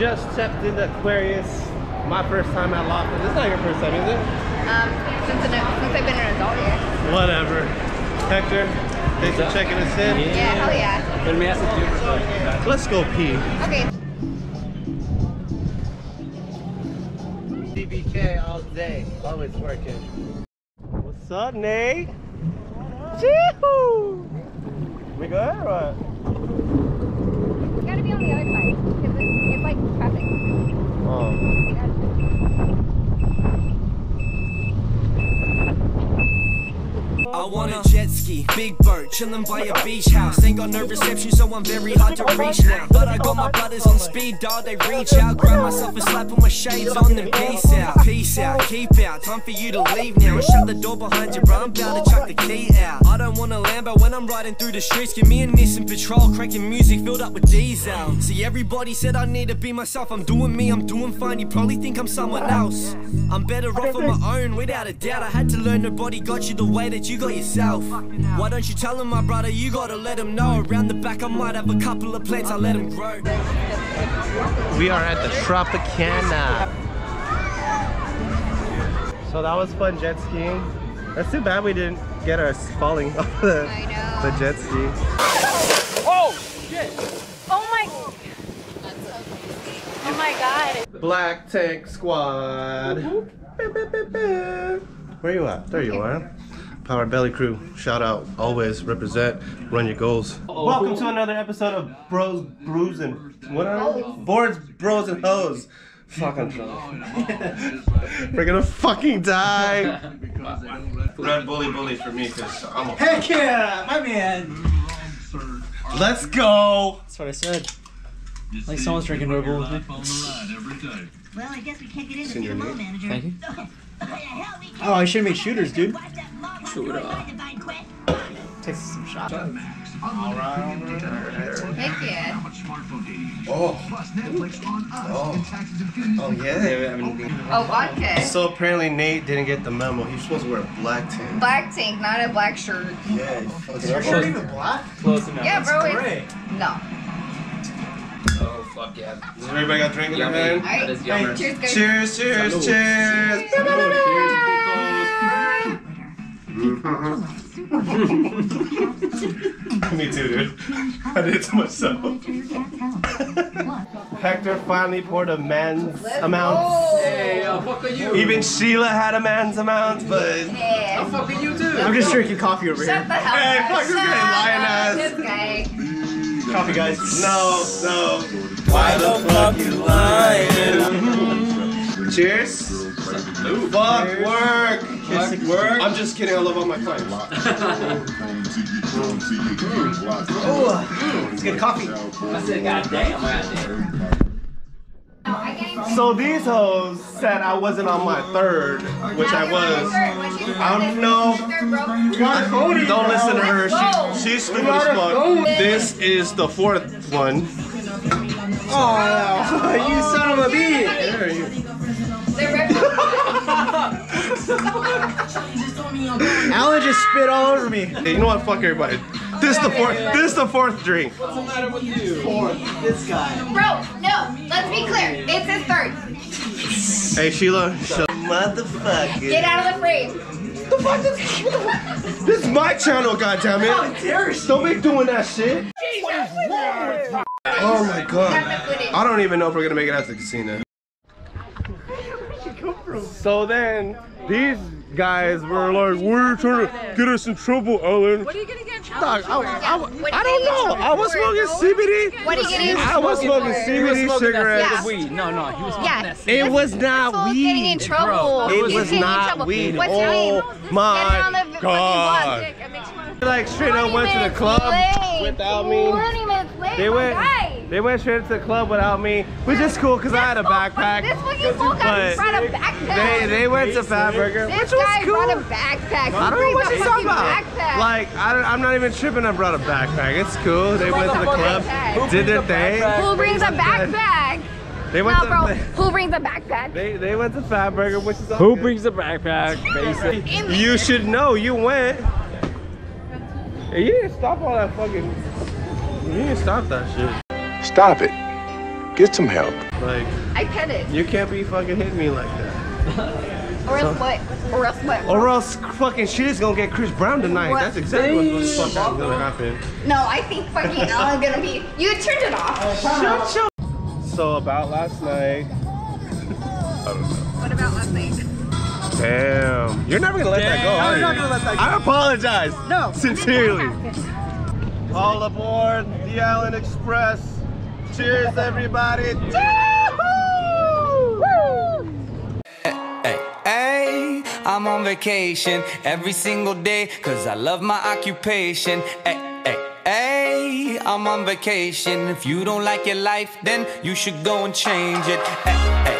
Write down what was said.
just stepped into Aquarius. My first time at Laughlin. This is not your first time, is it? Um, since, an, since I've been an adult here. Whatever. Hector, thanks for checking us in. Yeah, hell yeah. Been massive dude. Let's go pee. Okay. DBK all day, always working. What's up, Nate? Chee-hoo! We good or what? You gotta be on the other side. Like traffic. Oh. You gotta- I want a jet ski, big bird, chillin' by a beach house. Ain't got no reception, so I'm very hard to reach now. But I got my brothers on speed dial, they reach out. Grab myself a slap, put my shades on, then peace out. Peace out, keep out. Time for you to leave now shut the door behind you, bro. I'm about to chuck the key out. I don't want a Lambo when I'm riding through the streets. Give me a Nissan Patrol, cranking music filled up with diesel. See, everybody said I need to be myself. I'm doing me, I'm doing fine. You probably think I'm someone else. I'm better off on my own, without a doubt. I had to learn nobody got you the way that you got yourself. Why don't you tell him, my brother? You gotta let him know. Around the back, I might have a couple of plants, I let him grow. We are at the Tropicana. So that was fun jet skiing. That's too bad we didn't get us falling off the, the jet ski. Oh, oh my. Oh my god. Black Tank Squad. Where you at? There you are. Power Belly Crew. Shout out. Always represent. Run your goals. Welcome to another episode of Bros, Brews, and what are they? Boards, Bros, and Hoes. Fuck, I'm drunk. We're gonna fucking die. Red Bully Bully for me, because I'm a. Heck yeah, my man. Let's go! That's what I said. Like someone's drinking Red Bull with me. Well, I guess we can't get in the Senior CMO manager. Thank you. Hell, we can't Oh, I should have made shooters, dude. Watch that mom right divine quest. Take some shots. Heck yeah. Oh. Oh. Oh, yeah. Oh, vodka. So apparently Nate didn't get the memo. He's supposed to wear a black tan. Black tank, not a black shirt. Yeah, Your shirt even black? Close enough. Yeah, bro. It's, Gray. no. Oh fuck yeah. Does everybody got drink in their Yummy. hand? Alright. That is yummer. Cheers, guys. Cheers, cheers, cheers. Me too, dude. I did it to myself. Hector finally poured a man's amount. Hey, uh, fuck are you? Even Sheila had a man's amount, but Yeah. fuck are you too? I'm just drinking coffee over Shut here. the hell Hey, up. fuck this Shut guy, up, lying ass. This guy. Coffee, guys. no, no. Why the fuck you lying? Cheers. Fuck work. Fuck work. I'm just kidding. I love all my clients. It's good coffee. I said, goddamn, goddamn. So these hoes said I wasn't on my third, which I was. I don't know. Don't listen to her. She, she's stupid as fuck. This is the fourth one. Oh, you son of a bitch. Alan just spit all over me. Hey, you know what? Fuck everybody. This is the fourth. This is the fourth drink. What's the matter with you? Fourth. This guy. Bro, no. Let's be clear. It's his third. Hey Sheila, shut motherfucker. Get out of the frame. The fuck is this is my channel, goddammit. dare she? Don't be doing that shit. Jesus. Oh my god. I don't even know if we're gonna make it out to the casino. So then, these guys were like, "We're trying to get us in trouble, Ellen." What are you gonna get in trouble Dog, I, for? I, What do you I don't know. I was smoking bro? CBD. What are you getting in trouble? I was smoking for? CBD cigarettes. Yeah. Weed. No, no, he was smoking Yeah. that. It was not Fool's getting in weed. trouble. It was getting in not trouble. weed. What's oh your name? Oh Get it my on the fucking god. Block. It makes you wanna- Like straight up went to the club late. without me. 20 minutes late, They went. guy. They went straight to the club without me, which is cool because I had a backpack. This fucking fool got But brought a backpack. They they went to Fatburger, this which was guy cool. brought a backpack. I don't know what brings she's talking about. Backpack? Like I don't, I'm not even tripping. I brought a backpack. It's cool. They went to the club, did their thing. who brings a backpack? They went No, bro. to Who brings a backpack? they they went to Fatburger, which is all Who good. brings the backpack? Basic. You should know. You went. Hey, you didn't stop all that fucking. You didn't stop that shit. Stop it. Get some help. Like, I pet it. you can't be fucking hitting me like that. Or else what? Or else what? Or else fucking shit is gonna get Chris Brown tonight. What? That's exactly what's the fuck gonna happen. No, I think fucking I'm gonna be. You turned it off. Shut your. So about last night. I don't know. What about last night? Damn. You're never gonna let that go. I'm not gonna let that go. I apologize. No. Sincerely. All aboard the Allen Express. Cheers, everybody. Hey, hey, I'm on vacation every single day cause I love my occupation. Hey, hey, hey, I'm on vacation. If you don't like your life, then you should go and change it. Hey, hey, hey,